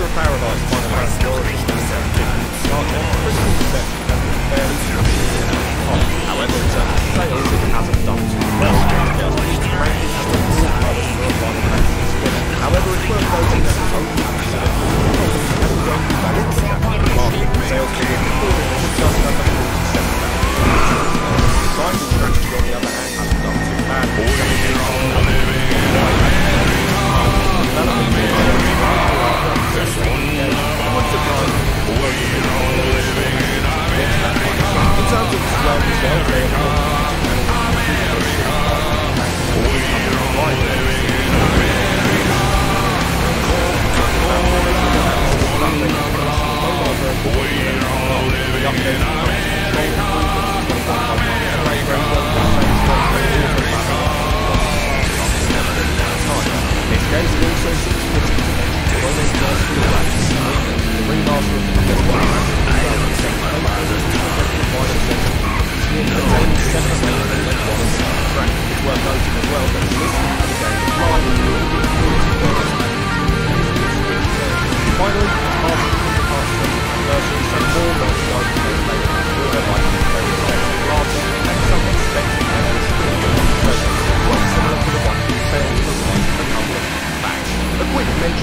Nuclear power the possibility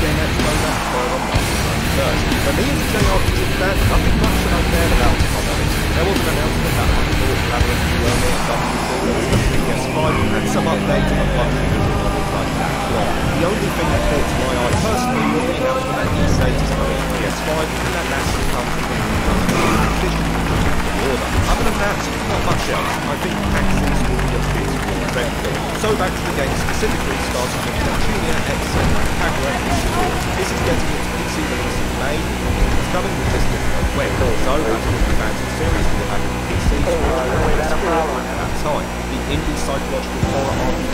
DNF for a first. Me, as a day nothing much that I cared about on. There was an announcement about how to do it, to Germany the PS5, and some updates on the bunch So back to the game specifically, starting with Petunia X Kagura Ishiguro. This is getting its PC release in May. It's coming with this different web so that's what the fans of series will have a PC to at that time. The indie psychological horror RPG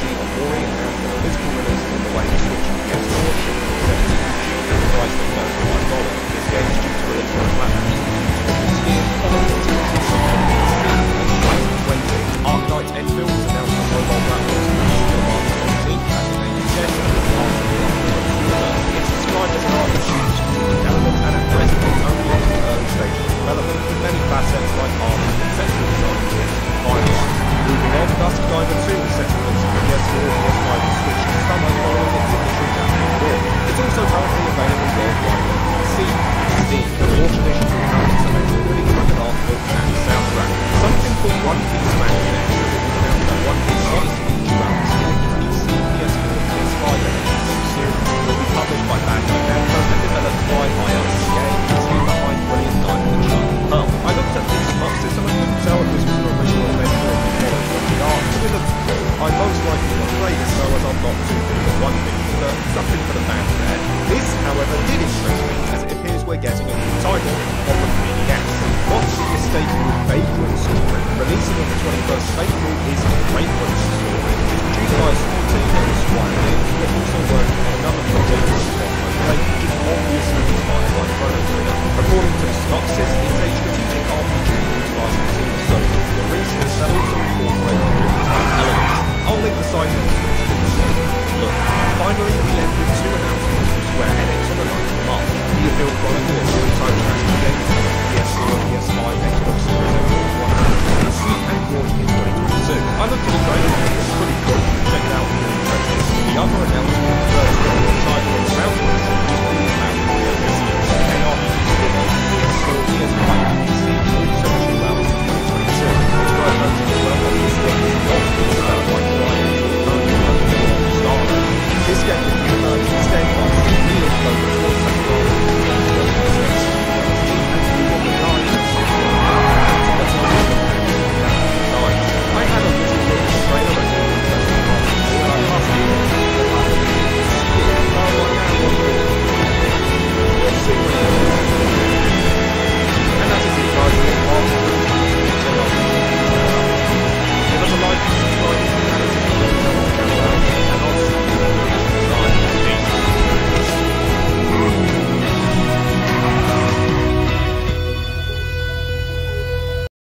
Not great as well as I'm not too big on one thing, but something for the fans there. This, however, did interest me, as it appears we're getting a new title on the 3DS. Watch Mistaken Vagrant Story, releasing on the 21st of April, is Vagrant Story, which is produced by Sporting and Squire. We're also working on another project which is on Monday, which is obviously inspired by Chrono Trigger. According to the synopsis, it's a strategic RPG